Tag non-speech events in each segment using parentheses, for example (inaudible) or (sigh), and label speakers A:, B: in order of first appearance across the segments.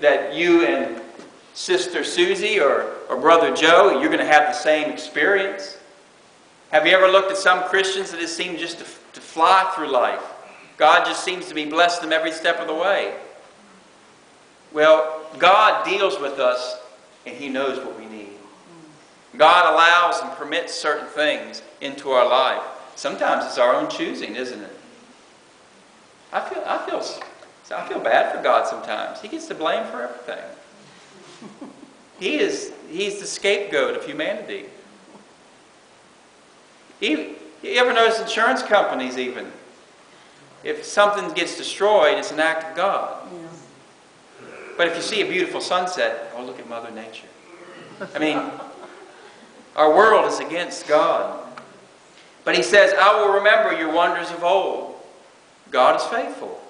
A: that you and Sister Susie or, or Brother Joe, you're going to have the same experience. Have you ever looked at some Christians that just seem just to, to fly through life? God just seems to be blessing them every step of the way. Well, God deals with us and He knows what we need. God allows and permits certain things into our life. Sometimes it's our own choosing, isn't it? I feel, I feel, I feel bad for God sometimes. He gets the blame for everything. He is, he's the scapegoat of humanity. He, you ever notice insurance companies even? If something gets destroyed, it's an act of God. But if you see a beautiful sunset, oh, look at Mother Nature. I mean, our world is against God. But he says, I will remember your wonders of old. God is faithful.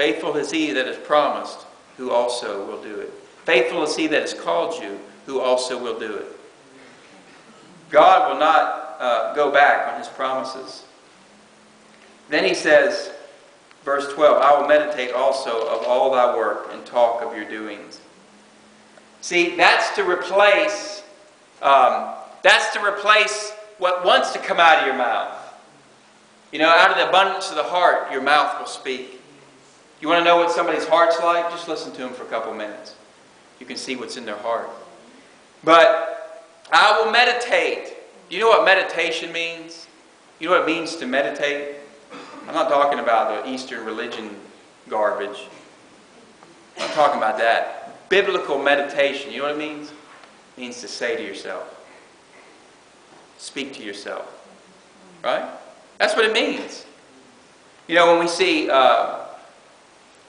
A: Faithful is he that has promised, who also will do it. Faithful is he that has called you, who also will do it. God will not uh, go back on his promises. Then he says, verse 12, I will meditate also of all thy work and talk of your doings. See, that's to replace, um, that's to replace what wants to come out of your mouth. You know, out of the abundance of the heart, your mouth will speak. You want to know what somebody's heart's like? Just listen to them for a couple minutes. You can see what's in their heart. But I will meditate. You know what meditation means? You know what it means to meditate? I'm not talking about the Eastern religion garbage. I'm talking about that. Biblical meditation, you know what it means? It means to say to yourself, speak to yourself. Right? That's what it means. You know, when we see uh,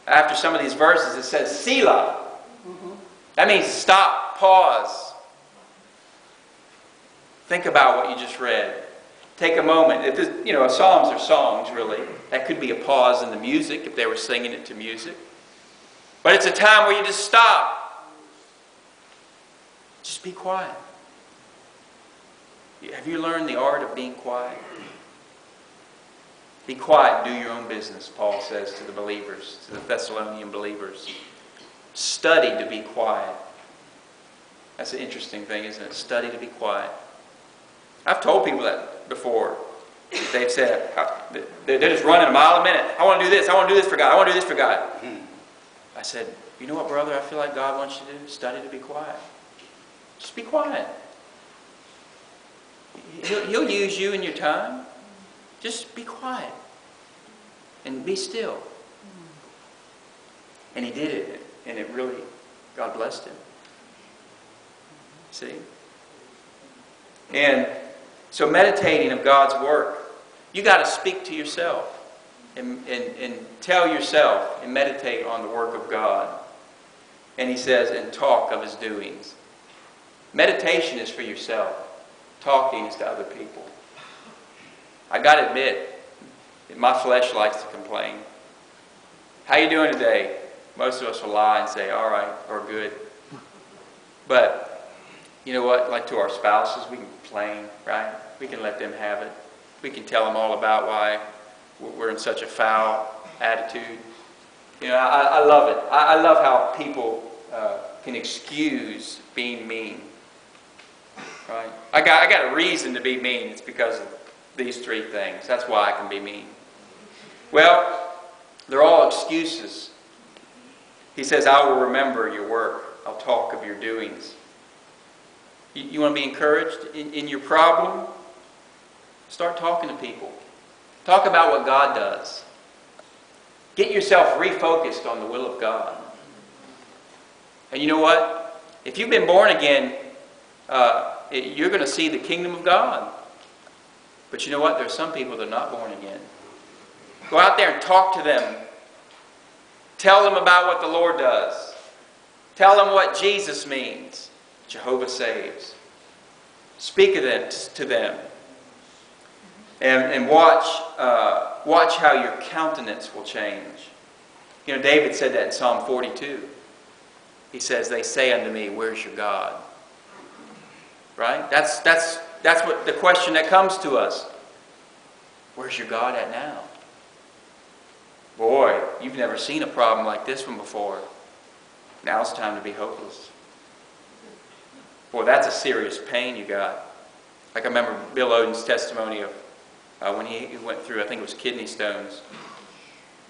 A: after some of these verses, it says Selah. Mm-hmm. That means stop, pause. Think about what you just read. Take a moment. If this, you know, psalms are songs, really. That could be a pause in the music if they were singing it to music. But it's a time where you just stop. Just be quiet. Have you learned the art of being quiet? Be quiet do your own business, Paul says to the believers, to the Thessalonian believers. Study to be quiet. That's an interesting thing, isn't it? Study to be quiet. I've told people that before. They've said, they're just running a mile a minute. I want to do this. I want to do this for God. I want to do this for God. Hmm. I said, you know what, brother? I feel like God wants you to do? Study to be quiet. Just be quiet. He'll, he'll use you in your time. Just be quiet and be still. Mm-hmm. And he did it, and it really, God blessed him. See? And so, meditating of God's work, you got to speak to yourself and, and, and tell yourself and meditate on the work of God. And he says, and talk of his doings. Meditation is for yourself, talking is to other people. I got to admit, my flesh likes to complain. How you doing today? Most of us will lie and say, all right, or good. But you know what? Like to our spouses, we can complain, right? We can let them have it. We can tell them all about why we're in such a foul attitude. You know, I, I love it. I, I, love how people uh, can excuse being mean. Right? I got, I got a reason to be mean. It's because of these three things. That's why I can be mean. Well, they're all excuses. He says, I will remember your work. I'll talk of your doings. You, you want to be encouraged in, in your problem? Start talking to people. Talk about what God does. Get yourself refocused on the will of God. And you know what? If you've been born again, uh, you're going to see the kingdom of God. But you know what? There are some people that are not born again. Go out there and talk to them. Tell them about what the Lord does. Tell them what Jesus means. Jehovah saves. Speak of them to them. And, and watch, uh, watch how your countenance will change. You know, David said that in Psalm 42. He says, They say unto me, Where's your God? Right? That's, that's that's what the question that comes to us. Where's your God at now? Boy, you've never seen a problem like this one before. Now it's time to be hopeless. Boy, that's a serious pain you got. Like I remember Bill Oden's testimony of uh, when he went through, I think it was kidney stones.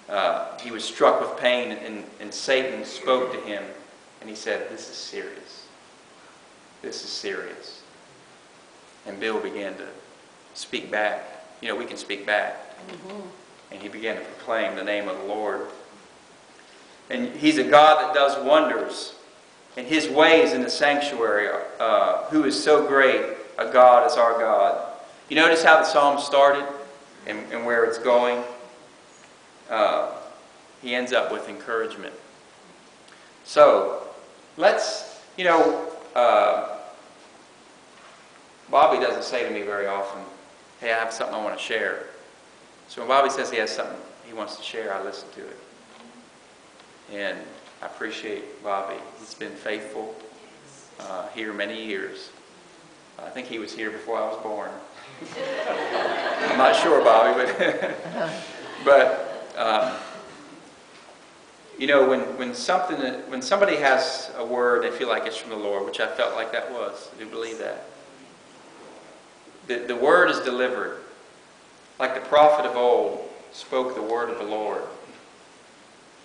A: Uh, he was struck with pain, and, and Satan spoke to him, and he said, This is serious. This is serious. And Bill began to speak back. You know, we can speak back. And he began to proclaim the name of the Lord. And he's a God that does wonders. And his ways in the sanctuary, uh, who is so great, a God as our God. You notice how the psalm started and, and where it's going? Uh, he ends up with encouragement. So, let's, you know, uh, Bobby doesn't say to me very often, hey, I have something I want to share. So when Bobby says he has something he wants to share, I listen to it. And I appreciate Bobby. He's been faithful uh, here many years. I think he was here before I was born. (laughs) I'm not sure, Bobby, but (laughs) but um, you know when when something when somebody has a word they feel like it's from the Lord, which I felt like that was. I do believe that. The, the word is delivered. Like the prophet of old spoke the word of the Lord.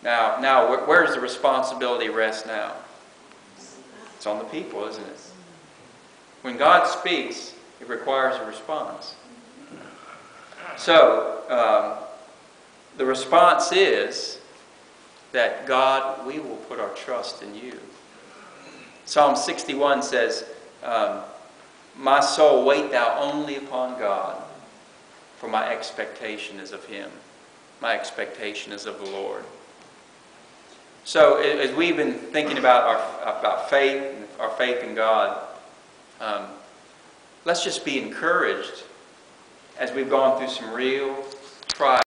A: Now, now where, where does the responsibility rest now? It's on the people, isn't it? When God speaks, it requires a response. So, um, the response is that God, we will put our trust in you. Psalm 61 says, um, My soul, wait thou only upon God, for my expectation is of him. My expectation is of the Lord. So, as we've been thinking about our about faith, our faith in God, um, let's just be encouraged as we've gone through some real trials.